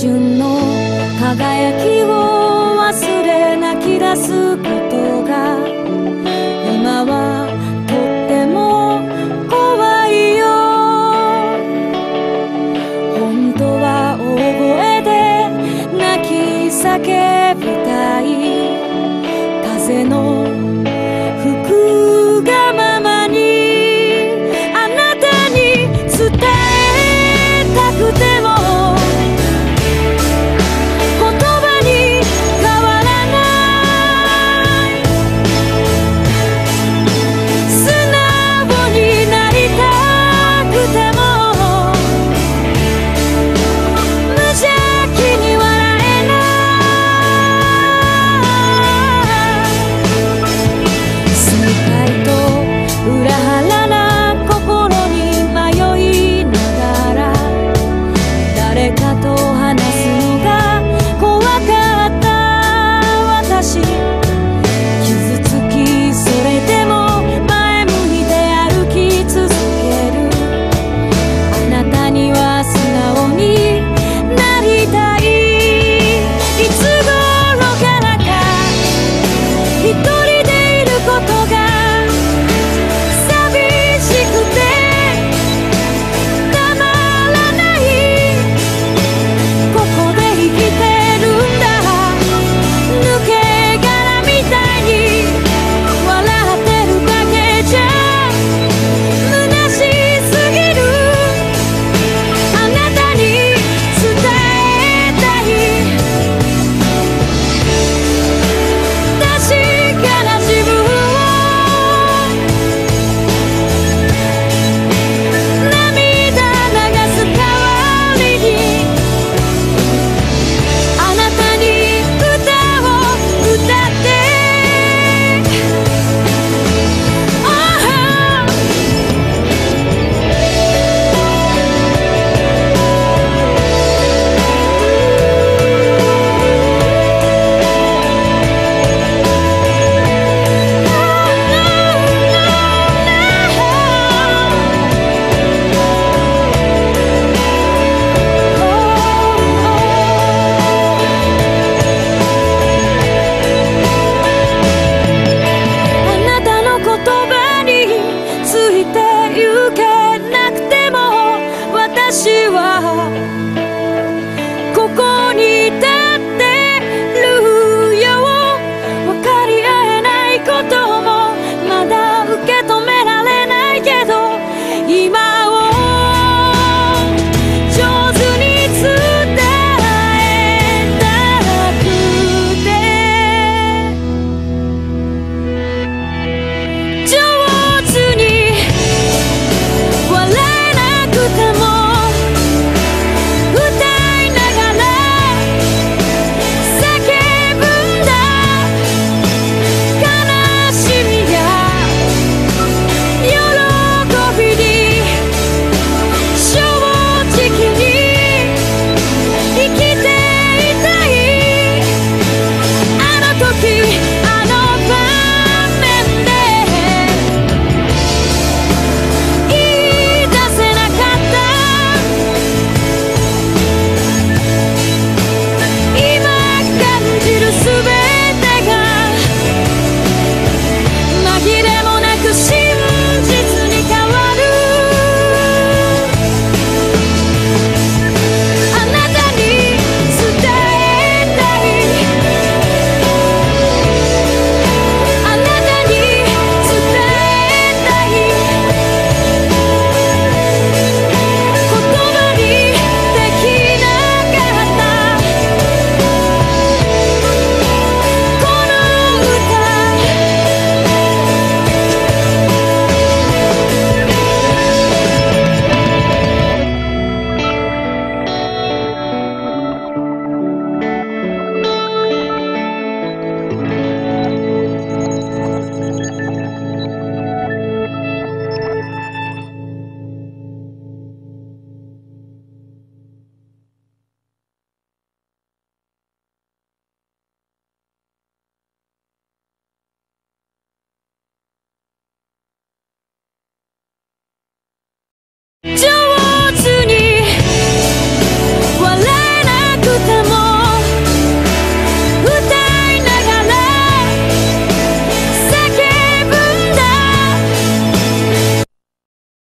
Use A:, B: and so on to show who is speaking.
A: 春の輝きを忘れ泣き出す